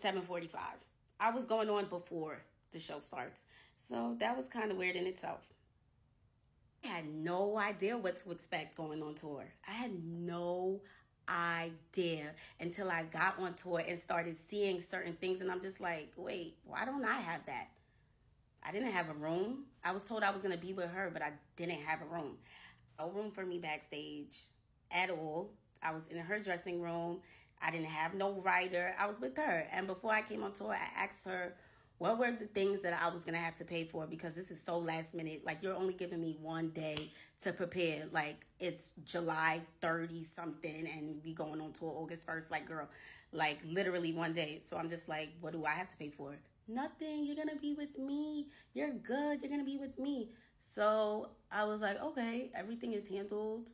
7:45. I was going on before the show starts. So that was kind of weird in itself. I had no idea what to expect going on tour. I had no idea until I got on tour and started seeing certain things and I'm just like, "Wait, why don't I have that?" I didn't have a room. I was told I was going to be with her, but I didn't have a room. No room for me backstage at all. I was in her dressing room. I didn't have no rider. I was with her. And before I came on tour, I asked her what were the things that I was gonna have to pay for because this is so last minute. Like you're only giving me one day to prepare. Like it's July 30 something and we going on tour August 1st. Like girl, like literally one day. So I'm just like, what do I have to pay for? Nothing. You're gonna be with me. You're good. You're gonna be with me. So I was like, okay, everything is handled.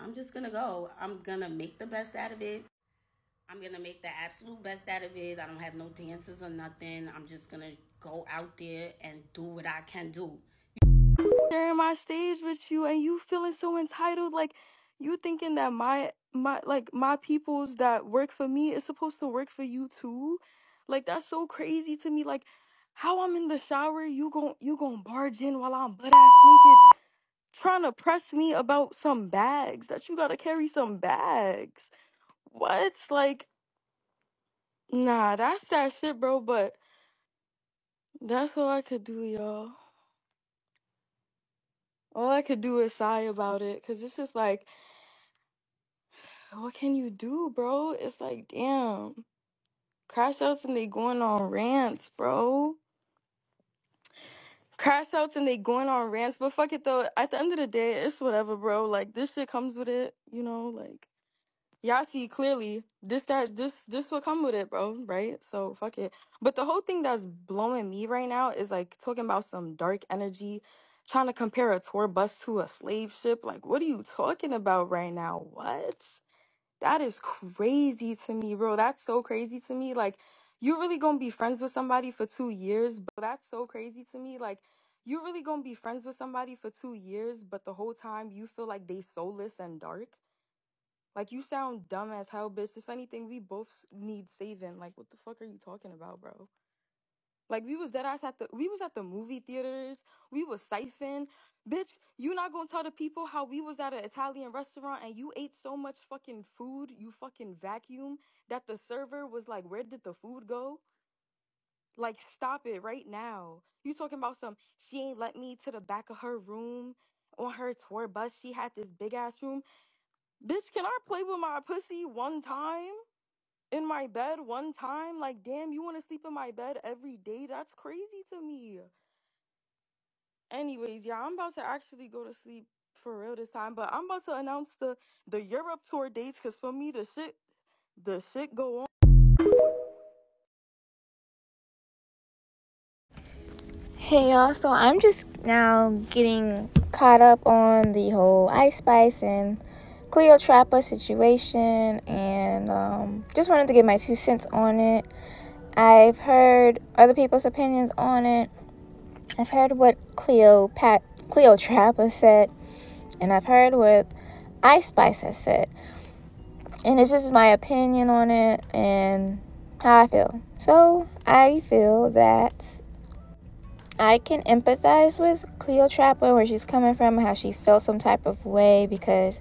I'm just gonna go. I'm gonna make the best out of it. I'm gonna make the absolute best out of it. I don't have no dances or nothing. I'm just gonna go out there and do what I can do. Sharing my stage with you and you feeling so entitled, like you thinking that my my like my peoples that work for me is supposed to work for you too. Like that's so crazy to me. Like how I'm in the shower, you gon' you gon' barge in while I'm butt ass naked, trying to press me about some bags that you gotta carry some bags. What's Like Nah, that's that shit, bro, but that's all I could do, y'all. All I could do is sigh about it, cause it's just like, what can you do, bro? It's like, damn. Crash outs and they going on rants, bro. Crash outs and they going on rants, but fuck it though. At the end of the day, it's whatever, bro. Like, this shit comes with it, you know, like. Y'all see clearly this that this this will come with it, bro, right? So fuck it. But the whole thing that's blowing me right now is like talking about some dark energy, trying to compare a tour bus to a slave ship. Like, what are you talking about right now? What? That is crazy to me, bro. That's so crazy to me. Like, you really gonna be friends with somebody for two years, but That's so crazy to me. Like, you really gonna be friends with somebody for two years, but the whole time you feel like they soulless and dark. Like you sound dumb as hell, bitch. If anything, we both need saving. Like what the fuck are you talking about, bro? Like we was dead ass at the we was at the movie theaters. We was siphon. Bitch, you not gonna tell the people how we was at an Italian restaurant and you ate so much fucking food, you fucking vacuum, that the server was like, Where did the food go? Like stop it right now. You talking about some she ain't let me to the back of her room on her tour bus. She had this big ass room. Bitch, can I play with my pussy one time? In my bed one time? Like, damn, you want to sleep in my bed every day? That's crazy to me. Anyways, yeah, I'm about to actually go to sleep for real this time, but I'm about to announce the the Europe tour dates because for me, the shit, the shit go on. Hey y'all, so I'm just now getting caught up on the whole Ice Spice and Cleotrapa situation and um, just wanted to get my two cents on it. I've heard other people's opinions on it. I've heard what Cleo Pat Cleotrapa said, and I've heard what Ice Spice has said. And it's just my opinion on it and how I feel. So I feel that I can empathize with Cleotrapa where she's coming from how she felt some type of way because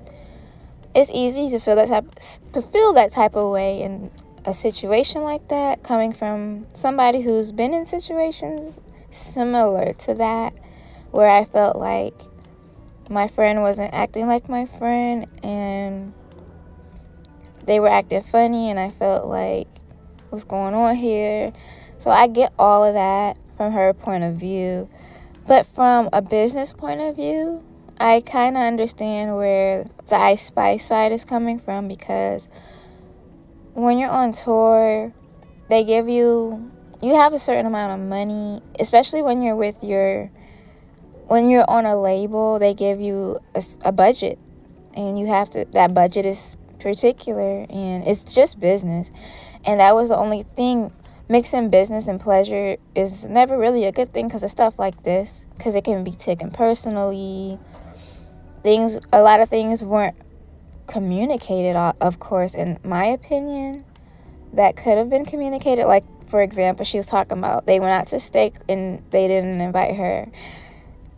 it's easy to feel that type to feel that type of way in a situation like that coming from somebody who's been in situations similar to that where I felt like my friend wasn't acting like my friend and they were acting funny and I felt like what's going on here. So I get all of that from her point of view. But from a business point of view, I kind of understand where the Ice Spice side is coming from because when you're on tour, they give you you have a certain amount of money, especially when you're with your when you're on a label, they give you a, a budget and you have to that budget is particular and it's just business. And that was the only thing mixing business and pleasure is never really a good thing because of stuff like this because it can be taken personally things a lot of things weren't communicated of course in my opinion that could have been communicated. Like, for example, she was talking about they went out to steak and they didn't invite her.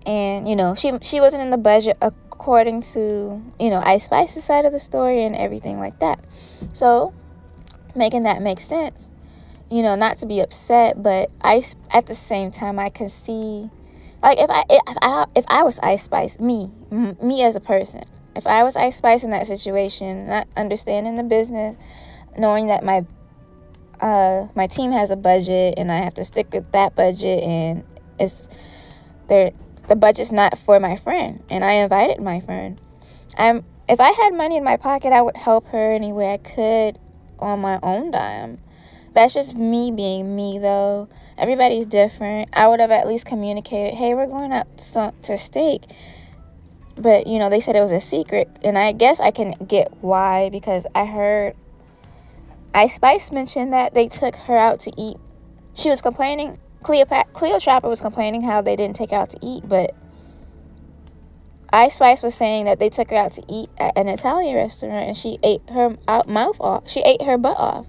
And, you know, she she wasn't in the budget according to, you know, Ice Spice's side of the story and everything like that. So, making that make sense, you know, not to be upset, but I, at the same time, I can see, like, if I, if I, if I was Ice Spice, me, me as a person, if I was Ice Spice in that situation, not understanding the business, knowing that my uh, my team has a budget and I have to stick with that budget and it's there the budget's not for my friend and I invited my friend. I'm if I had money in my pocket I would help her any way I could on my own dime. That's just me being me though. Everybody's different. I would have at least communicated, "Hey, we're going out to steak." But, you know, they said it was a secret, and I guess I can get why because I heard Ice Spice mentioned that they took her out to eat. She was complaining, Cleopatra, Cleopatra was complaining how they didn't take her out to eat, but Ice Spice was saying that they took her out to eat at an Italian restaurant and she ate her mouth off. She ate her butt off.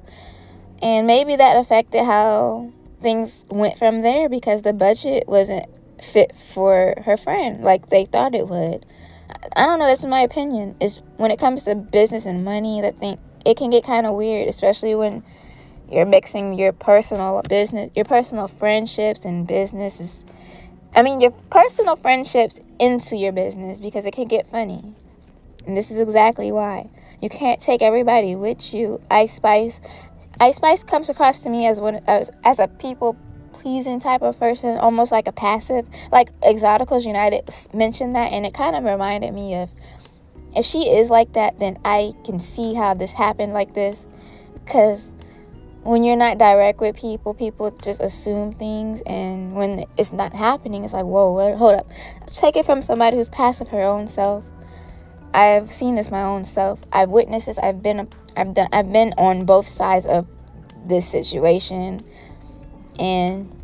And maybe that affected how things went from there because the budget wasn't fit for her friend like they thought it would. I don't know, that's my opinion. Is when it comes to business and money, that thing it can get kind of weird, especially when you're mixing your personal business, your personal friendships and businesses. I mean, your personal friendships into your business because it can get funny. And this is exactly why. You can't take everybody with you. Ice Spice Ice Spice comes across to me as one as, as a people pleasing type of person, almost like a passive. Like Exoticals United mentioned that and it kind of reminded me of if she is like that, then I can see how this happened like this. Because when you're not direct with people, people just assume things. And when it's not happening, it's like, whoa, hold up. Take it from somebody who's passive her own self. I've seen this my own self. I've witnessed this. I've been, I've done, I've been on both sides of this situation. And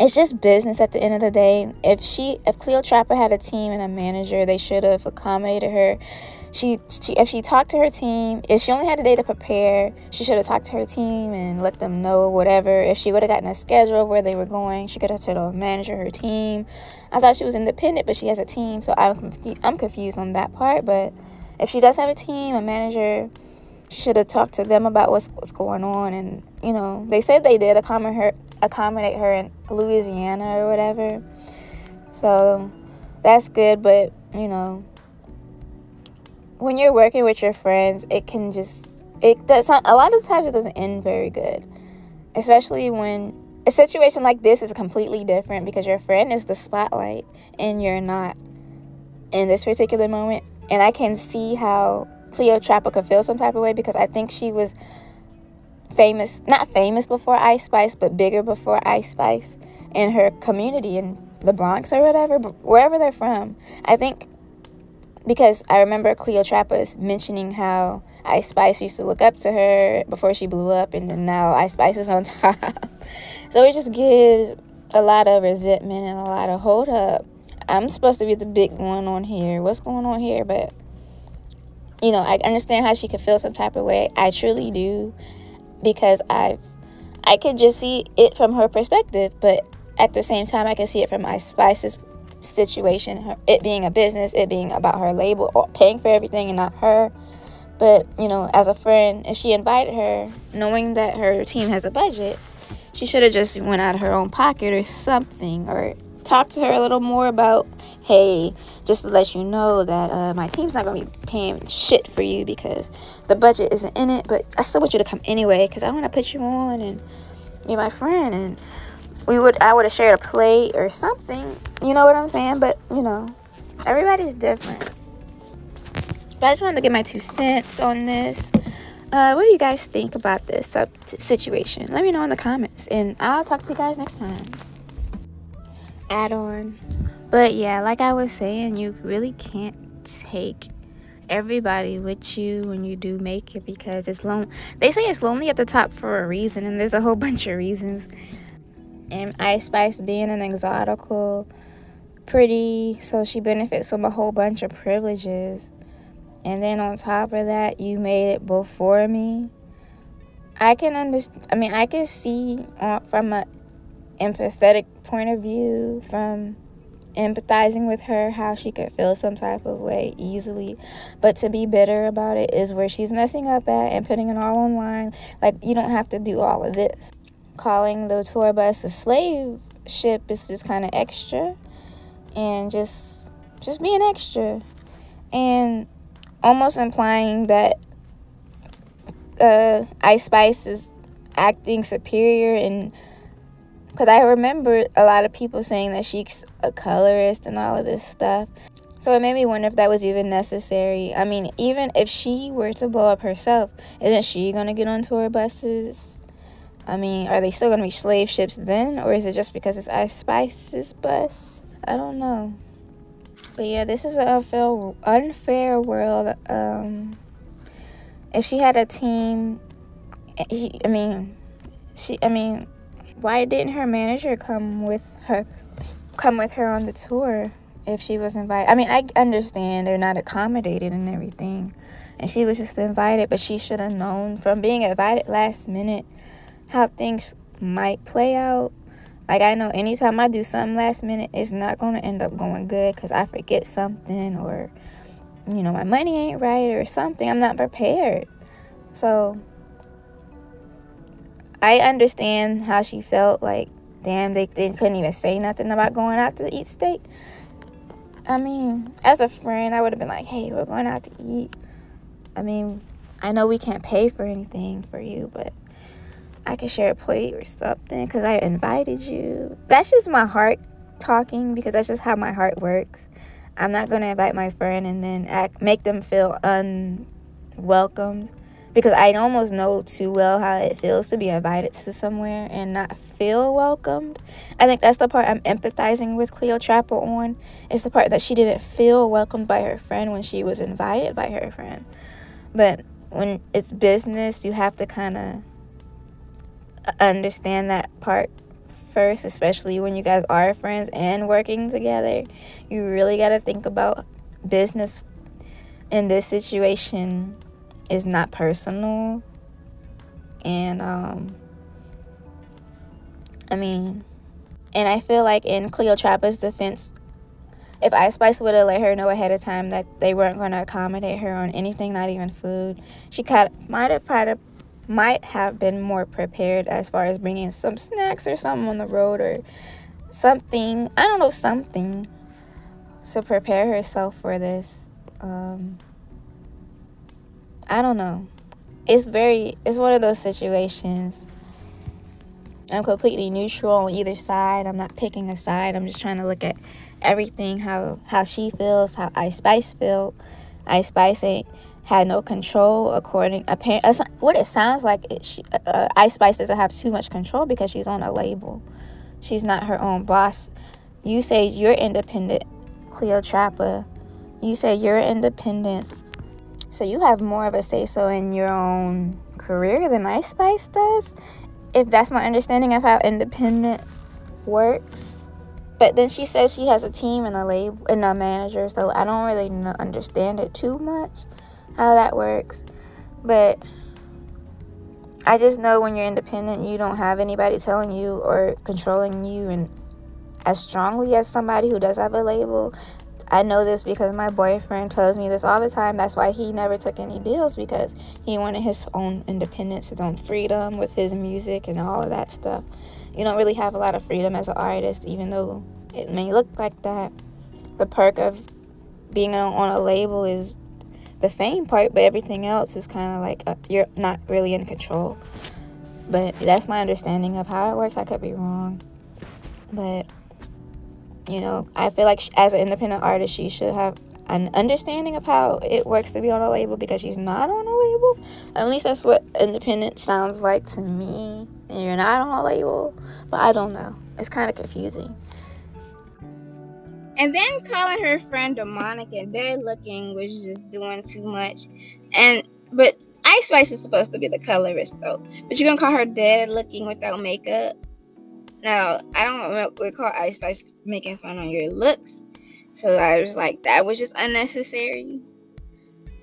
it's just business at the end of the day. If she, if Cleopatra had a team and a manager, they should have accommodated her. She, she, if she talked to her team, if she only had a day to prepare, she should have talked to her team and let them know whatever. If she would have gotten a schedule of where they were going, she could have told the manager her team. I thought she was independent, but she has a team, so I'm I'm confused on that part. But if she does have a team, a manager, she should have talked to them about what's what's going on and you know they said they did accommodate her accommodate her in Louisiana or whatever so that's good but you know when you're working with your friends it can just it does a lot of times it doesn't end very good especially when a situation like this is completely different because your friend is the spotlight and you're not in this particular moment and I can see how Cleopatra could feel some type of way because I think she was famous, not famous before Ice Spice, but bigger before Ice Spice in her community in the Bronx or whatever, wherever they're from. I think because I remember Cleopatra's mentioning how Ice Spice used to look up to her before she blew up, and then now Ice Spice is on top. so it just gives a lot of resentment and a lot of hold up. I'm supposed to be the big one on here. What's going on here? But you know, I understand how she could feel some type of way. I truly do because I've I could just see it from her perspective, but at the same time I can see it from Ice Spice's situation, it being a business, it being about her label or paying for everything and not her. But, you know, as a friend, if she invited her knowing that her team has a budget, she should have just went out of her own pocket or something or talk to her a little more about, hey, just to let you know that uh, my team's not going to be paying shit for you because the budget isn't in it, but I still want you to come anyway because I want to put you on and be my friend and we would I would have shared a plate or something. You know what I'm saying? But you know, everybody's different. But I just wanted to get my two cents on this. Uh, what do you guys think about this situation? Let me know in the comments, and I'll talk to you guys next time add on. But yeah, like I was saying, you really can't take everybody with you when you do make it because it's lone they say it's lonely at the top for a reason and there's a whole bunch of reasons and ice spice being an exotical pretty so she benefits from a whole bunch of privileges and then on top of that you made it before me I can understand. I mean, I can see uh, from a empathetic point of view, from empathizing with her, how she could feel some type of way easily. But to be bitter about it is where she's messing up at and putting it all online. Like, you don't have to do all of this. Calling the tour bus a slave ship is just kind of extra and just just being extra and almost implying that uh, Ice Spice is acting superior and because I remember a lot of people saying that she's a colorist and all of this stuff. So it made me wonder if that was even necessary. I mean, even if she were to blow up herself, isn't she gonna get on tour buses? I mean, are they still gonna be slave ships then, or is it just because it's Ice Spice's bus? I don't know. But yeah, this is an unfair, unfair world. Um, if she had a team, she, I mean, she, I mean, why didn't her manager come with her, come with her on the tour if she was invited? I mean, I understand they're not accommodated and everything, and she was just invited, but she should have known from being invited last minute how things might play out. Like I know anytime I do something last minute, it's not gonna end up going good because I forget something or you know, my money ain't right or something. I'm not prepared. So I understand how she felt like, damn, they, they couldn't even say nothing about going out to eat steak. I mean, as a friend, I would have been like, hey, we're going out to eat. I mean, I know we can't pay for anything for you, but I can share a plate or something because I invited you. That's just my heart talking because that's just how my heart works. I'm not going to invite my friend and then act, make them feel unwelcomed because I almost know too well how it feels to be invited to somewhere and not feel welcomed. I think that's the part I'm empathizing with Cleotrapa on. It's the part that she didn't feel welcomed by her friend when she was invited by her friend. But when it's business, you have to kind of understand that part first, especially when you guys are friends and working together. You really got to think about business in this situation is not personal. And, um, I mean, and I feel like in Cleotrapa's defense, if Ice Spice would have let her know ahead of time that they weren't going to accommodate her on anything, not even food, she might have might have been more prepared as far as bringing some snacks or something on the road or something. I don't know, something to prepare herself for this. Um, I don't know. It's very, it's one of those situations. I'm completely neutral on either side. I'm not picking a side. I'm just trying to look at everything how how she feels, how Ice Spice feel. Ice Spice ain't had no control according apparent what it sounds like it, she, uh, Ice Spice doesn't have too much control because she's on a label. She's not her own boss. You say you're independent, Cleotrapa. You say you're independent. So you have more of a say so in your own career than Ice Spice does. If that's my understanding of how independent works. But then she says she has a team and a label and a manager, so I don't really understand it too much how that works. But I just know when you're independent, you don't have anybody telling you or controlling you and as strongly as somebody who does have a label. I know this because my boyfriend tells me this all the time. That's why he never took any deals because he wanted his own independence, his own freedom with his music and all of that stuff. You don't really have a lot of freedom as an artist, even though it may look like that. The perk of being on a label is the fame part, but everything else is kind of like uh, you're not really in control. But that's my understanding of how it works. I could be wrong, but you know, I feel like as an independent artist, she should have an understanding of how it works to be on a label because she's not on a label. At least that's what independent sounds like to me. And you're not on a label, but I don't know. It's kind of confusing. And then calling her friend demonic and dead looking was just doing too much. And but Ice Spice is supposed to be the colorist though. But you're gonna call her dead looking without makeup. Now I don't recall Ice Spice making fun on your looks. So I was like, that was just unnecessary.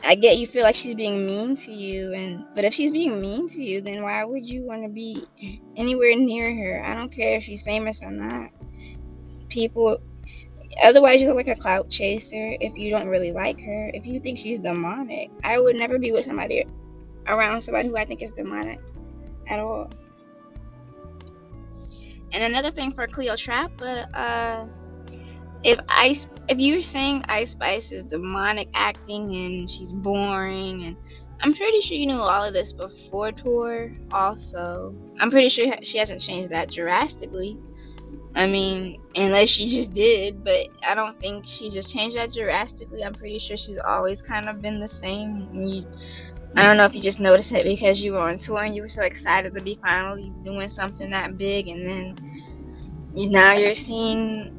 I get you feel like she's being mean to you, and but if she's being mean to you, then why would you want to be anywhere near her? I don't care if she's famous or not. People, otherwise you look like a clout chaser. If you don't really like her, if you think she's demonic, I would never be with somebody around somebody who I think is demonic at all. And another thing for Cleotrapa, uh, if Ice, if you're saying Ice Spice is demonic acting and she's boring, and I'm pretty sure you knew all of this before tour. Also, I'm pretty sure she hasn't changed that drastically. I mean, unless she just did, but I don't think she just changed that drastically. I'm pretty sure she's always kind of been the same. You, I don't know if you just noticed it because you were on tour and you were so excited to be finally doing something that big, and then you, now you're seeing.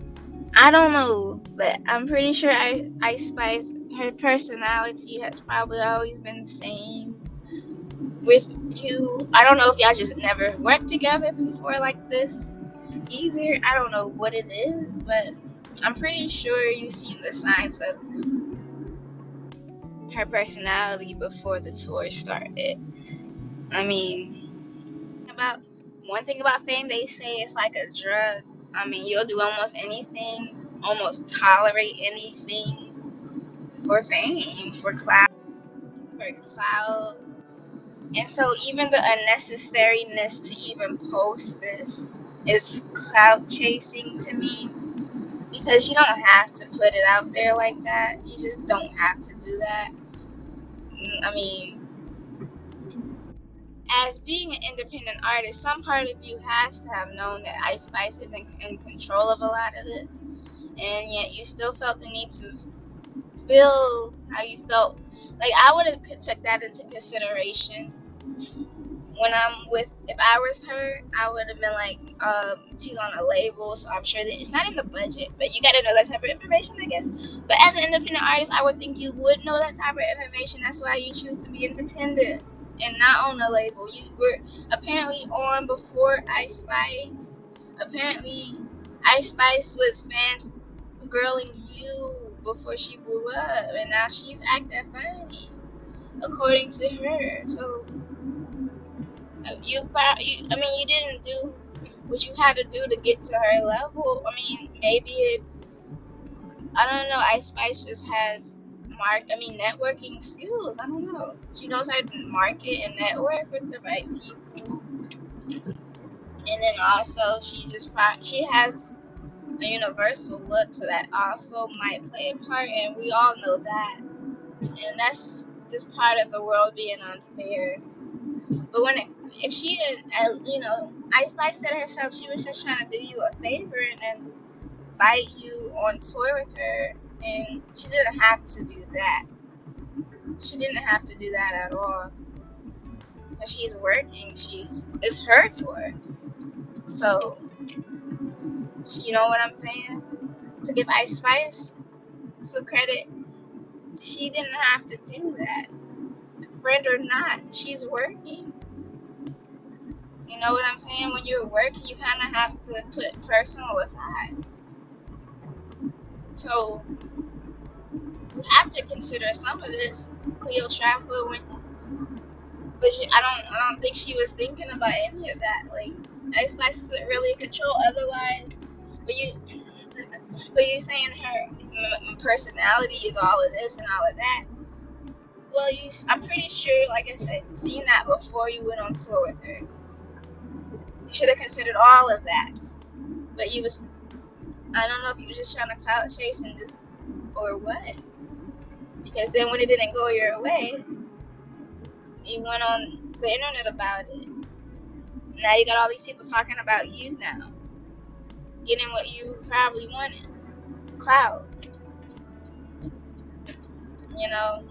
I don't know, but I'm pretty sure I, Ice Spice, her personality has probably always been the same with you. I don't know if y'all just never worked together before like this easier. I don't know what it is, but I'm pretty sure you've seen the signs of her personality before the tour started. I mean, about one thing about fame, they say it's like a drug. I mean, you'll do almost anything, almost tolerate anything for fame, for clout, for clout. And so, even the unnecessariness to even post this is clout chasing to me because you don't have to put it out there like that. You just don't have to do that. Mm, I mean, as being an independent artist, some part of you has to have known that Ice Spice isn't in control of a lot of this, and yet you still felt the need to feel how you felt. Like I would have took that into consideration when I'm with. If I was her, I would have been like, um, she's on a label, so I'm sure that it's not in the budget, but you got to know that type of information, I guess. But as an independent artist, I would think you would know that type of information. That's why you choose to be independent and not on a label. You were apparently on before Ice Spice. Apparently, Ice Spice was fan girling you before she blew up, and now she's acting funny, according to her. So you, you, I mean, you didn't do what you had to do to get to her level. I mean, maybe it. I don't know. Ice Spice just has mark. I mean, networking skills. I don't know. She knows how to market and network with the right people. And then also, she just she has a universal look, so that also might play a part. And we all know that. And that's just part of the world being unfair. But when it, if she, didn't uh, you know, Ice Spice said herself, she was just trying to do you a favor and then invite you on tour with her, and she didn't have to do that. She didn't have to do that at all. Cause she's working. She's it's her tour, so you know what I'm saying. To give Ice Spice some credit, she didn't have to do that. Friend or not, she's working. You know what I'm saying? When you're working, you kind of have to put personal aside. So you have to consider some of this Cleotrapa when, but she, I don't, I don't think she was thinking about any of that. Like Ice Spice isn't really in control. Otherwise, but you, but you saying her personality is all of this and all of that. Well, you, I'm pretty sure, like I said, you've seen that before you went on tour with her. You should have considered all of that. But you was I don't know if you was just trying to clout chase and just or what. Because then when it didn't go your way, you went on the internet about it. Now you got all these people talking about you now. Getting what you probably wanted. Clout. You know,